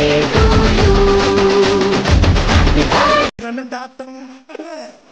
birthday to you. Datang.